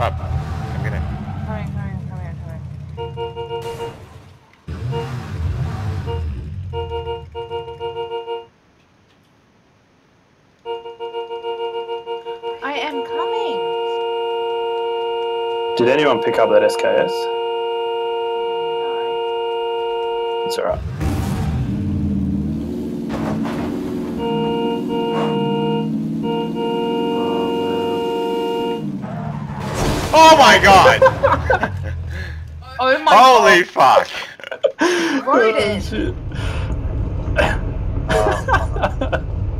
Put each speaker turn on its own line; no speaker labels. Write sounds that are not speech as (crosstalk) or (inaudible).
Bob, I'm gonna.
Coming, coming, coming, coming. I am coming.
Did anyone pick up that SKS? It's alright.
Oh my god! (laughs)
Oh my
Holy fuck!
god, oh, Roden.
shit.